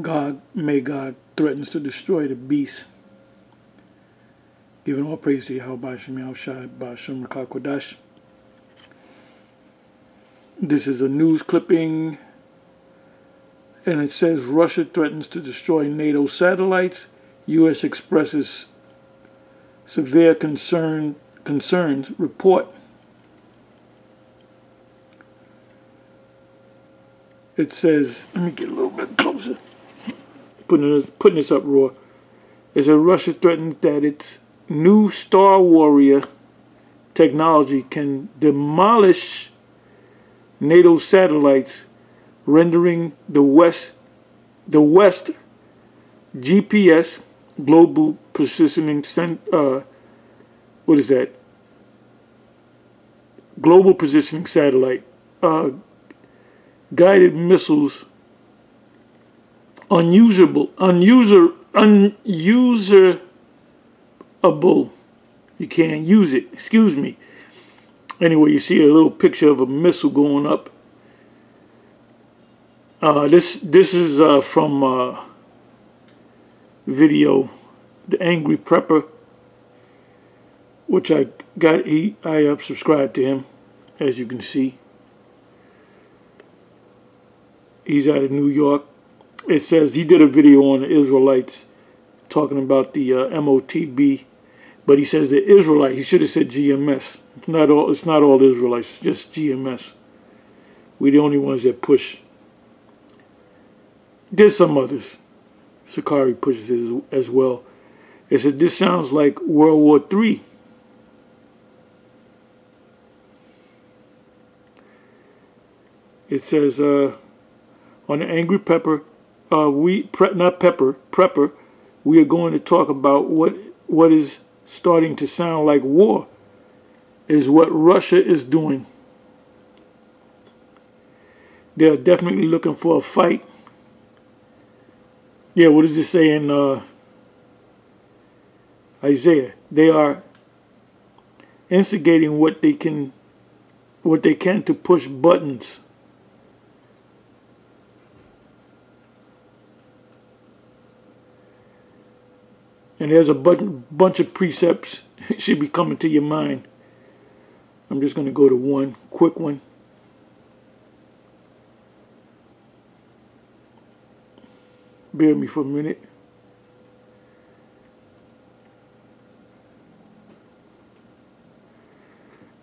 Gog, may God, threatens to destroy the beast. Giving all praise to Yahweh Shem Yahushai Ba'Shem. This is a news clipping, and it says Russia threatens to destroy NATO satellites. U.S. expresses severe concern concerns. Report. It says, let me get a little bit closer. Putting this, putting this up raw. It says Russia threatens that its new Star Warrior technology can demolish NATO satellites, rendering the West the West GPS global positioning uh, what is that? Global positioning satellite uh, guided missiles unusable unuser unuserable you can't use it. Excuse me. Anyway you see a little picture of a missile going up. Uh, this this is uh, from uh, video the angry prepper which I got he I uh, subscribed to him as you can see. He's out of New York it says he did a video on the Israelites talking about the uh, MOTB but he says the Israelite he should have said GMS it's not all it's not all Israelites just GMS we're the only ones that push. There's some others. Sakari pushes it as, as well. It said this sounds like World War III it says uh, on the Angry Pepper uh, we pre not pepper prepper we are going to talk about what what is starting to sound like war is what Russia is doing. They're definitely looking for a fight. Yeah, what does it say in uh, Isaiah? They are instigating what they can what they can to push buttons. And there's a bunch of precepts should be coming to your mind. I'm just going to go to one quick one. Bear me for a minute.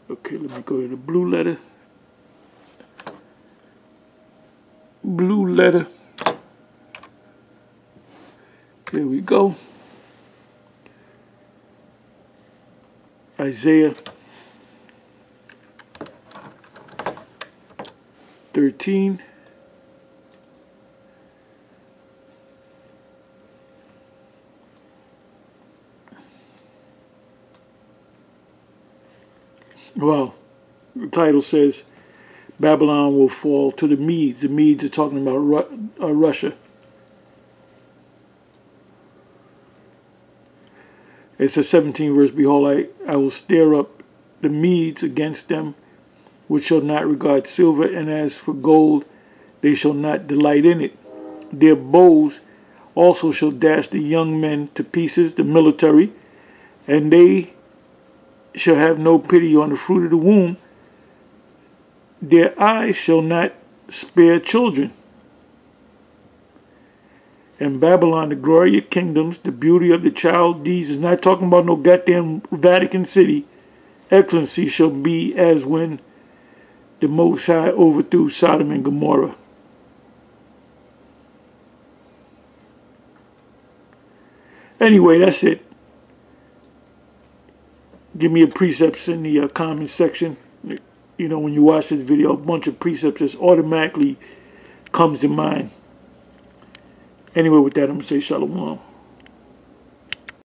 Okay, let me go to the blue letter. Blue letter. There we go. Isaiah 13. Well, the title says Babylon will fall to the Medes. The Medes are talking about Ru uh, Russia. It's says 17 verse, Behold, I, I will stir up the Medes against them, which shall not regard silver, and as for gold, they shall not delight in it. Their bows also shall dash the young men to pieces, the military, and they shall have no pity on the fruit of the womb. Their eyes shall not spare children. In Babylon, the glory of kingdoms, the beauty of the child, these is not talking about no goddamn Vatican City. Excellency shall be as when the Most High overthrew Sodom and Gomorrah. Anyway, that's it. Give me a precepts in the uh, comment section. You know, when you watch this video, a bunch of precepts just automatically comes to mind. Anyway, with that, I'm going to say shalom.